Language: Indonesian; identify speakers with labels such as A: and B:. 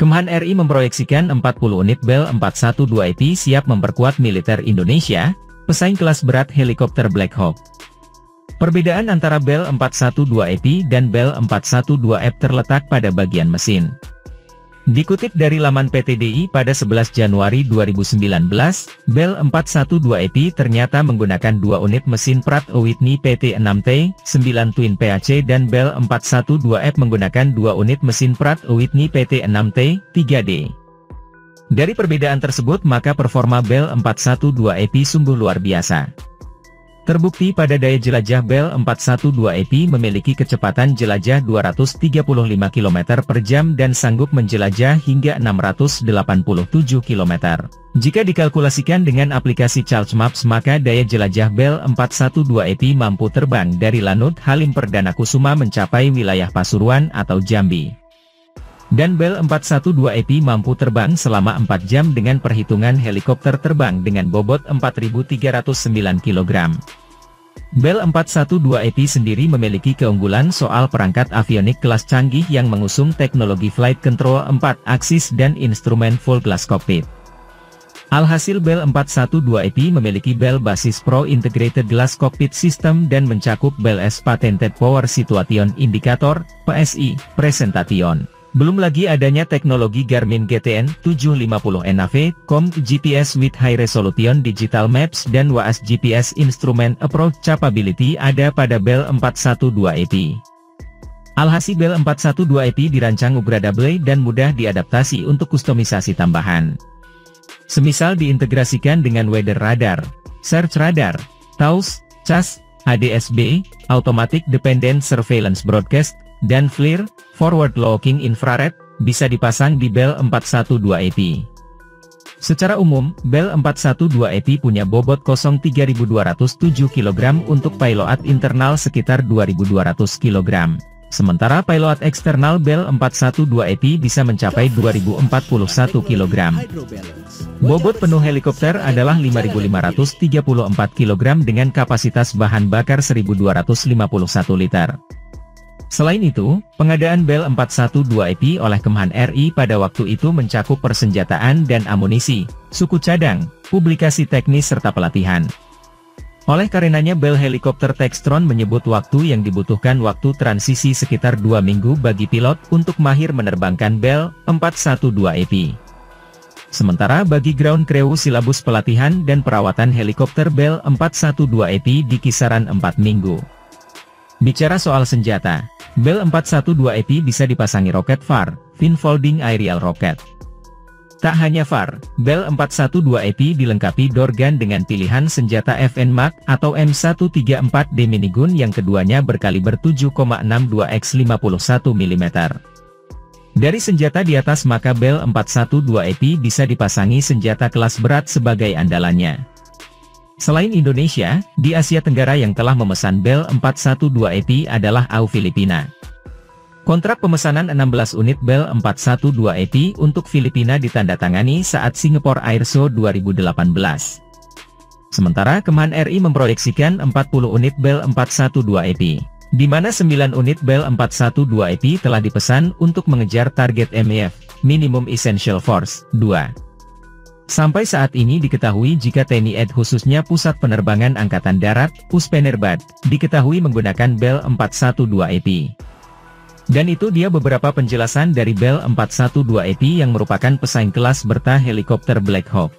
A: Kemhan RI memproyeksikan 40 unit Bell 412EP siap memperkuat militer Indonesia, pesaing kelas berat helikopter Black Hawk. Perbedaan antara Bell 412EP dan Bell 412F terletak pada bagian mesin. Dikutip dari laman PTDI pada 11 Januari 2019, Bell 412EP ternyata menggunakan dua unit mesin Pratt Whitney PT6T, 9 Twin PAC dan Bell 412F menggunakan dua unit mesin Pratt Whitney PT6T, 3D. Dari perbedaan tersebut maka performa Bell 412EP sungguh luar biasa. Terbukti pada daya jelajah Bell 412EP memiliki kecepatan jelajah 235 km per jam dan sanggup menjelajah hingga 687 km. Jika dikalkulasikan dengan aplikasi Charge Maps maka daya jelajah Bell 412EP mampu terbang dari Lanut Halim Perdana Kusuma mencapai wilayah Pasuruan atau Jambi. Dan Bell 412EP mampu terbang selama 4 jam dengan perhitungan helikopter terbang dengan bobot 4.309 kg. Bell 412EP sendiri memiliki keunggulan soal perangkat avionik kelas canggih yang mengusung teknologi flight control 4 aksis dan instrumen full glass cockpit. Alhasil Bell 412EP memiliki Bell Basis Pro Integrated Glass Cockpit System dan mencakup Bell S Patented Power Situation Indicator, PSI, Presentation. Belum lagi adanya teknologi Garmin GTN 750 NAV, COM GPS with High Resolution Digital Maps dan WAAS GPS Instrument Approach Capability ada pada Bell 412EP. Alhasil Bell 412EP dirancang upgradable dan mudah diadaptasi untuk kustomisasi tambahan. Semisal diintegrasikan dengan weather radar, search radar, TAUS, CAS, ADSB, Automatic Dependent Surveillance Broadcast, dan FLIR, Forward Looking Infrared, bisa dipasang di Bell 412EP. Secara umum, Bell 412EP punya bobot kosong 3.207 kg untuk payload internal sekitar 2.200 kg. Sementara payload eksternal Bell 412EP bisa mencapai 2041 kg. Bobot penuh helikopter adalah 5.534 kg dengan kapasitas bahan bakar 1.251 liter. Selain itu, pengadaan Bell 412EP oleh Kemhan RI pada waktu itu mencakup persenjataan dan amunisi, suku cadang, publikasi teknis serta pelatihan. Oleh karenanya Bell Helikopter Textron menyebut waktu yang dibutuhkan waktu transisi sekitar dua minggu bagi pilot untuk mahir menerbangkan Bell 412EP. Sementara bagi ground crew silabus pelatihan dan perawatan helikopter Bell 412EP di kisaran 4 minggu. Bicara soal senjata, Bell 412EP bisa dipasangi roket FAR, Fin Folding Aerial Rocket. Tak hanya FAR, Bell 412EP dilengkapi Dorgan dengan pilihan senjata FN Mag atau M134D minigun yang keduanya berkaliber 7,62 x 51 mm. Dari senjata di atas maka Bell 412EP bisa dipasangi senjata kelas berat sebagai andalannya. Selain Indonesia, di Asia Tenggara yang telah memesan Bell 412EP adalah AU Filipina. Kontrak pemesanan 16 unit Bell 412EP untuk Filipina ditandatangani saat Singapore Airshow 2018. Sementara Kemhan RI memproyeksikan 40 unit Bell 412EP, di mana 9 unit Bell 412EP telah dipesan untuk mengejar target MEF, Minimum Essential Force, 2. Sampai saat ini diketahui jika TNI Ed khususnya Pusat Penerbangan Angkatan Darat, Puspenerbad, diketahui menggunakan Bell 412EP. Dan itu dia beberapa penjelasan dari Bell 412EP yang merupakan pesaing kelas berta helikopter Black Hawk.